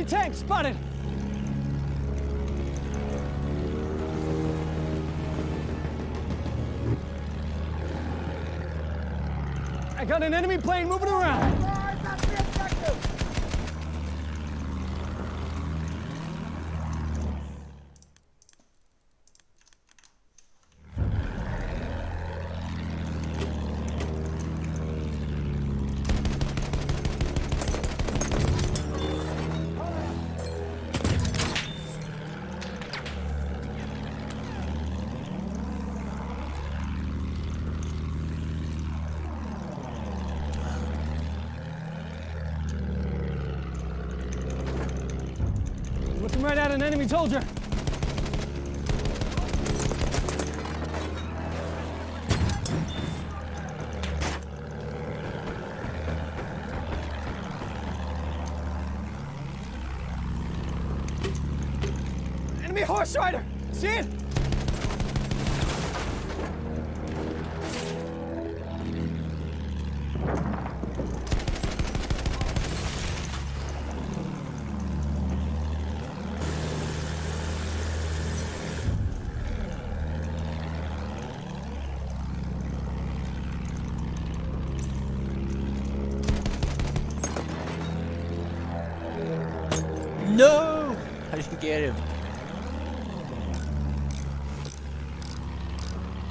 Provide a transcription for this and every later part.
Enemy tank spotted! I got an enemy plane moving around! Looking right at an enemy soldier. Enemy horse rider! See it? Get him?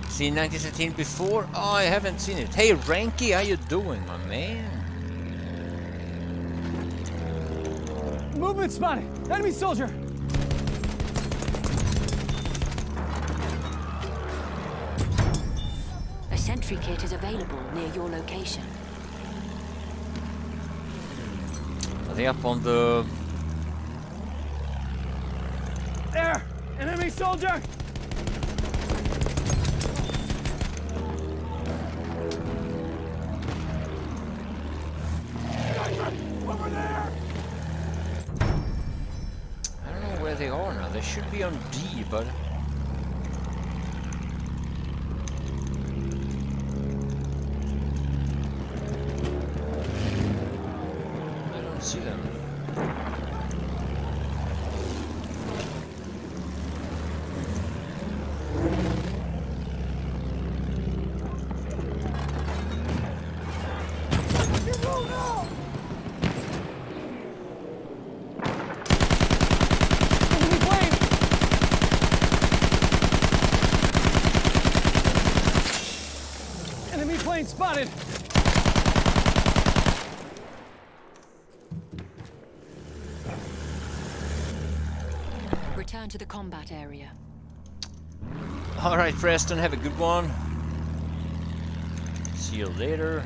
Seen 1917 before? Oh, I haven't seen it. Hey, Ranky, how you doing, my man? Movement spotted! Enemy soldier! A sentry kit is available near your location. Are they up on the... There! Enemy soldier! Over there! I don't know where they are now. They should be on D, but... I don't see them. Enemy plane! Enemy plane spotted! Return to the combat area. Alright, Preston, have a good one. See you later.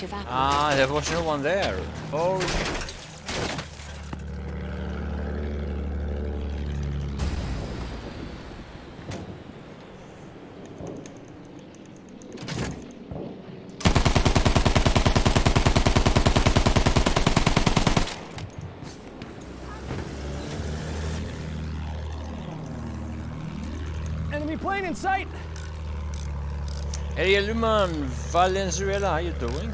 Have lost objective Apple. Ah, there was no one there. Oh, Enemy plane in sight! Hey, Luman, Valenzuela, how you doing?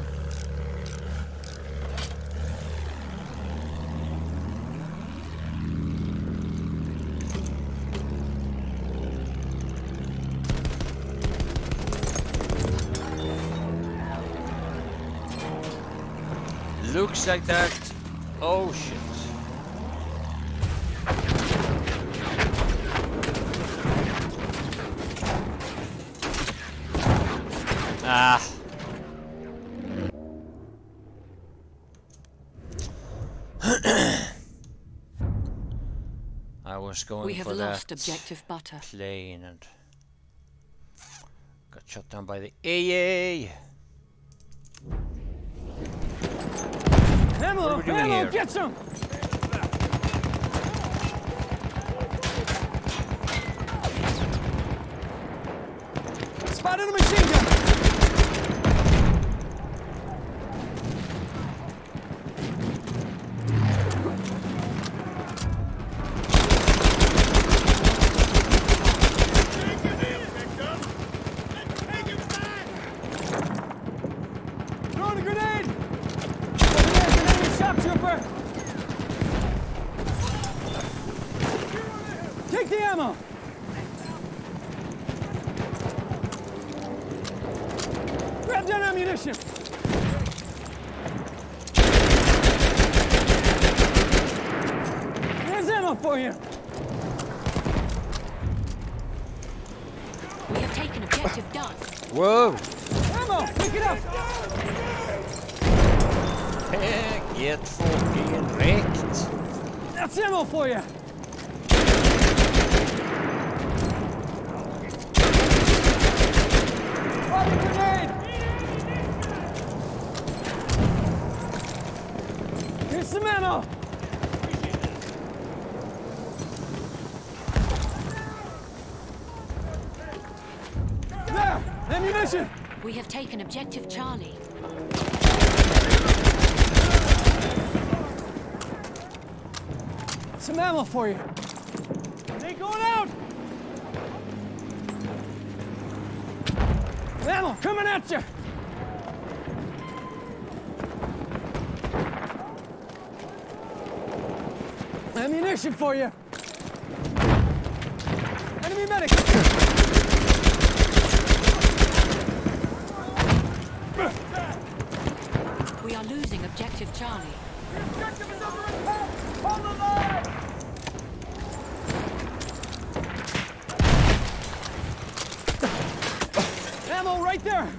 Looks like that. Shit. I was going we have for lost that objective butter. plane and got shot down by the AA. Ammo, what ammo, get some. Spotted a machine gun. Ammo! Grab that ammunition! Here's ammo for you! We have taken objective Duck. Whoa! Ammo! Pick it up! Get fucking wrecked! That's ammo for you! Lobbing grenade! Here's some ammo! There! Ammunition! We have taken objective Charlie. Some ammo for you. They going out! Ammo coming at you! Ammunition for you! Enemy medic! We are losing objective Charlie. Hold the line! Ammo right there!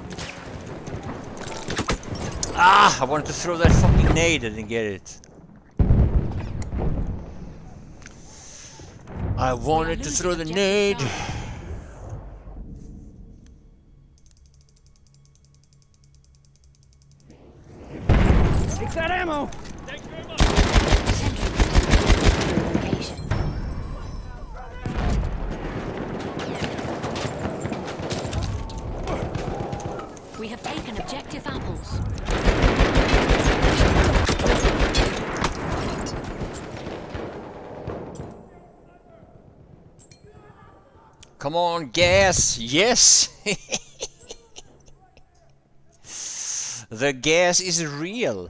Ah! I wanted to throw that fucking nade, I didn't get it. I wanted to throw the nade. Charlie. Take that ammo! Sentry location. We have taken objective apples. Come on, gas! Yes! the gas is real.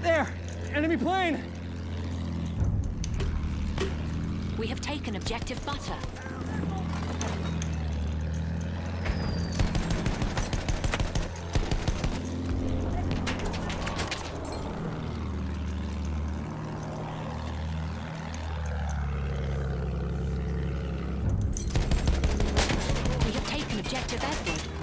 There! Enemy plane! We have taken objective butter. We have taken objective Edward.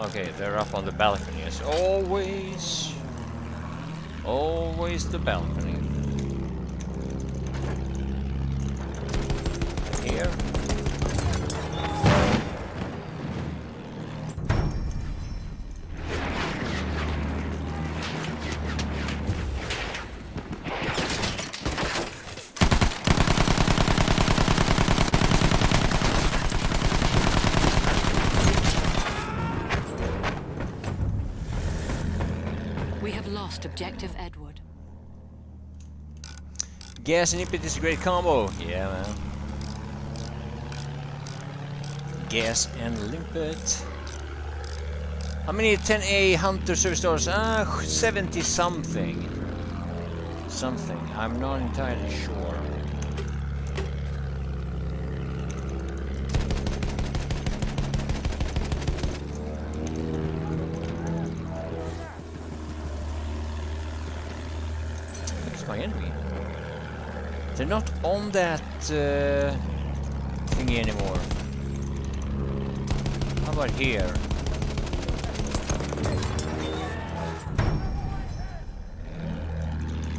Okay, they're up on the balcony as always. Always the balcony. Objective Edward. Gas and Limpet is a great combo. Yeah, man. Gas and Limpet. How many 10A Hunter service stars? Ah, 70 something. Something. I'm not entirely sure. Where's my enemy? They're not on that uh, thingy anymore. How about here?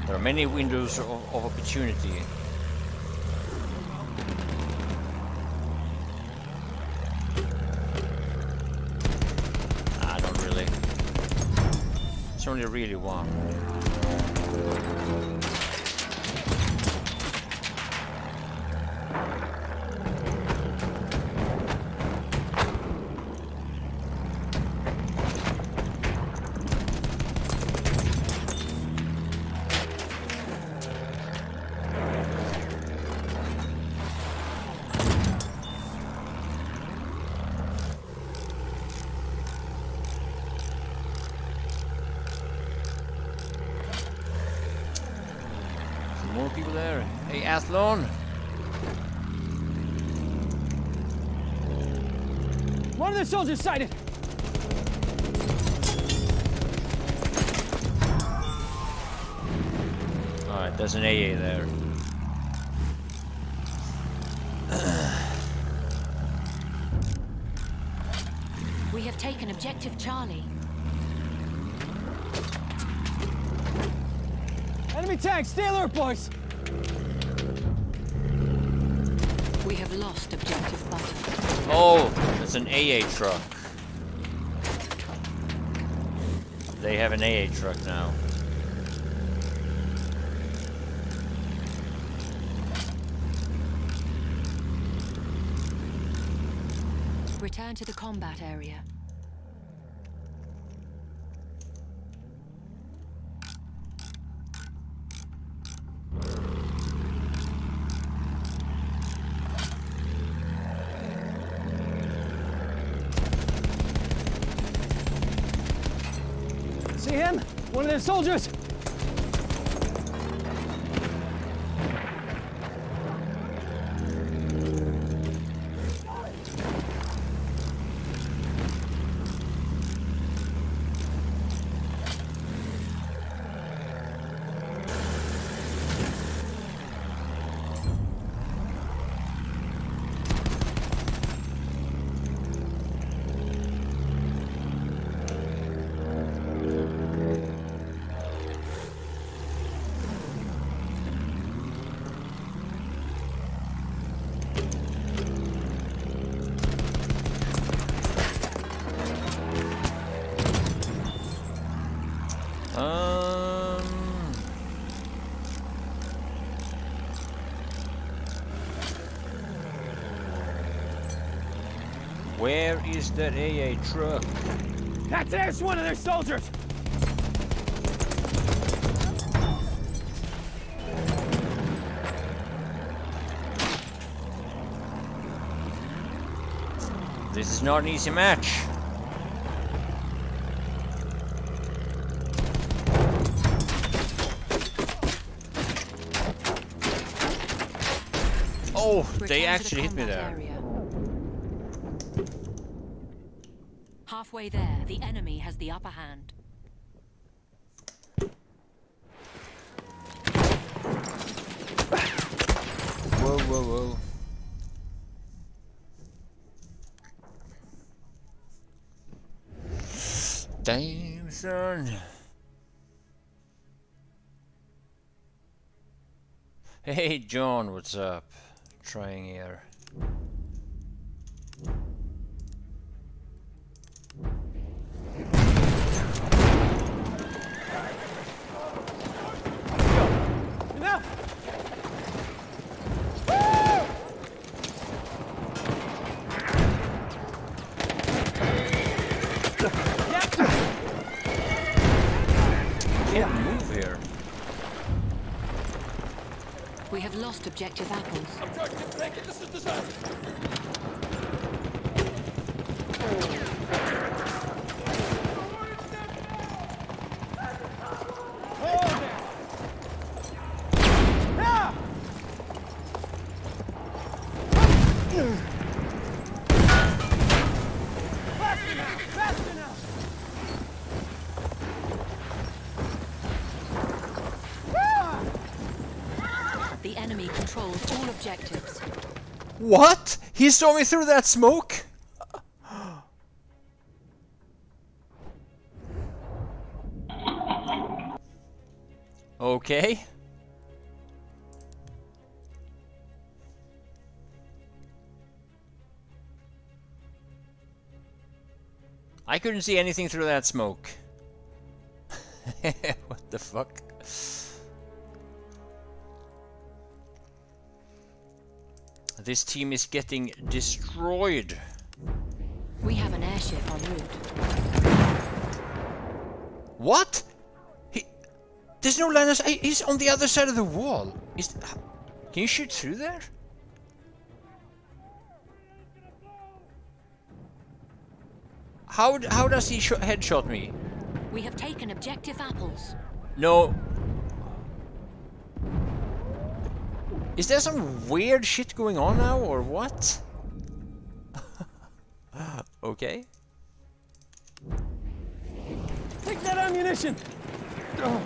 There are many windows of, of opportunity. I don't really. It's only really one. Hey, Athlon! One of the soldiers sighted. Alright, there's an AA there. We have taken objective Charlie. Enemy tank, stay alert, boys. Have lost objective butter. Oh, it's an AA truck. They have an AA truck now. Return to the combat area. Their soldiers. Where is that AA truck? That there's one of their soldiers. This is not an easy match. Oh, they actually hit me combat there. area. Halfway there, the enemy has the upper hand. Whoa, whoa, whoa. Damn, son. Hey, John, what's up? Trying here. We have lost objective apples. Hold it. Ah! Faster objectives. What? He saw me through that smoke? okay. I couldn't see anything through that smoke. what the fuck? This team is getting destroyed. We have an airship en route. What? He, there's no sight. He's on the other side of the wall. Is, can you shoot through there? How how does he sh headshot me? We have taken objective apples. No. Is there some weird shit going on now or what? okay. Take that ammunition! Oh.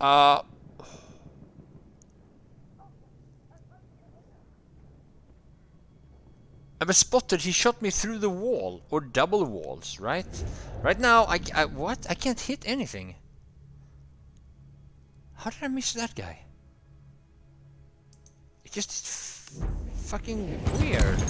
Uh. I was spotted. He shot me through the wall or double walls, right? Right now, I, I what? I can't hit anything. How did I miss that guy? It just fucking weird.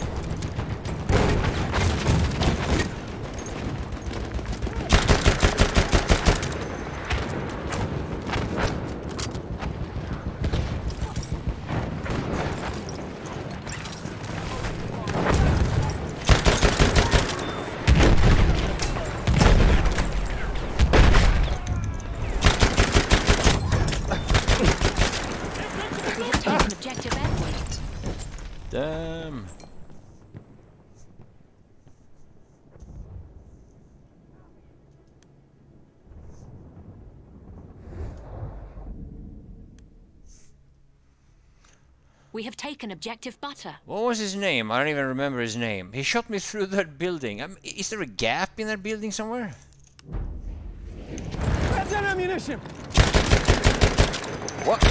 We have taken objective Edward. Damn. We have taken objective butter. What was his name? I don't even remember his name. He shot me through that building. Um, is there a gap in that building somewhere? Grab that ammunition! What?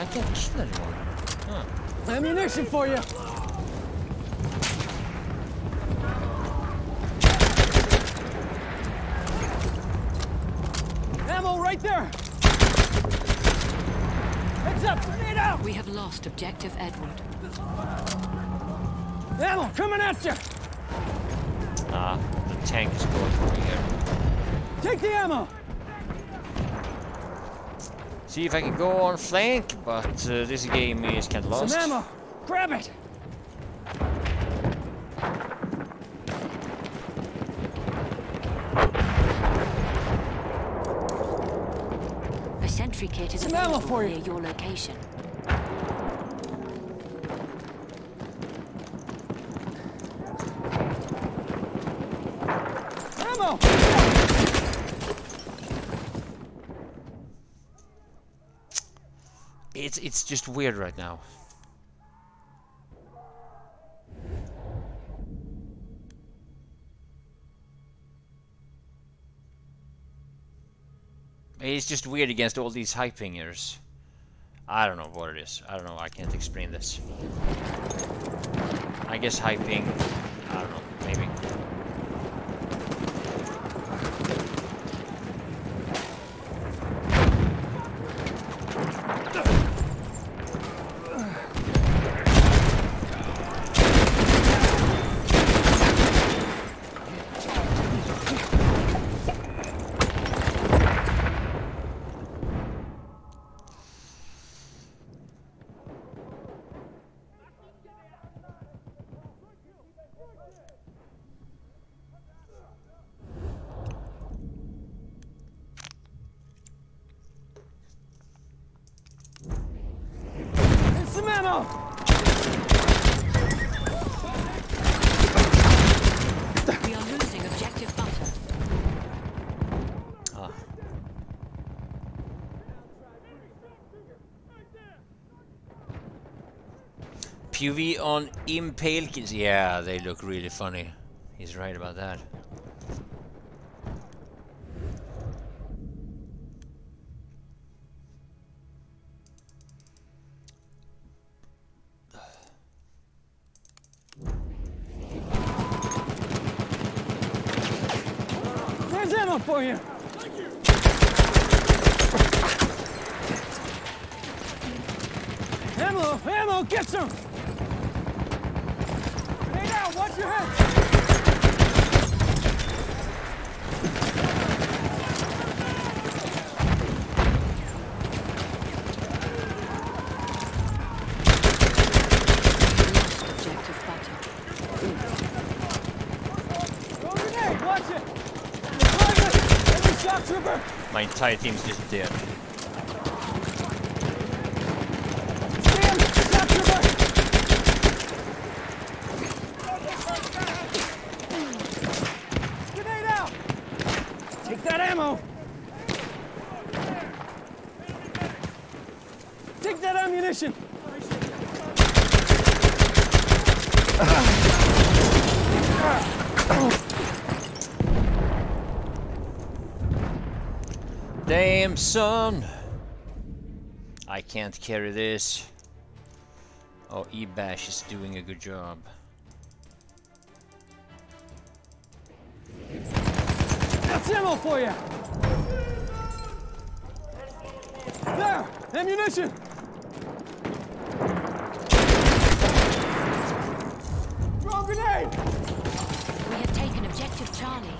I can't kill anyone. Huh. Ammunition for you! Ammo right there! Heads up! Grenade out! We have lost objective Edward. Ammo coming at you! Ah, the tank is going for me here. Take the ammo! See if I can go on flank, but uh, this game is kind of lost. Some ammo! Grab it! A sentry kit is Some for you. near your location. Ammo! It's it's just weird right now. Just weird against all these high pingers. I don't know what it is. I don't know. I can't explain this. I guess high ping. I don't know. Maybe. PV on Impale Kills. Yeah, they look really funny. He's right about that. There's ammo for you! Ammo! Ammo! Get some! Grenade out! Watch your head! Lost objective butter. Throw a grenade! Watch it! Deploying it! Enemy shock trooper! My entire team's just dead. Stand! Shock trooper! Grenade out! Take that ammo! Take that ammunition! Damn, son! I can't carry this. Oh, E-Bash is doing a good job. That's ammo for you! There! Ammunition! Throw a grenade! We have taken objective Charlie.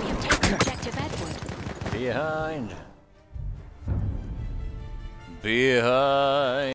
We have taken objective Edward. Behind. Behind.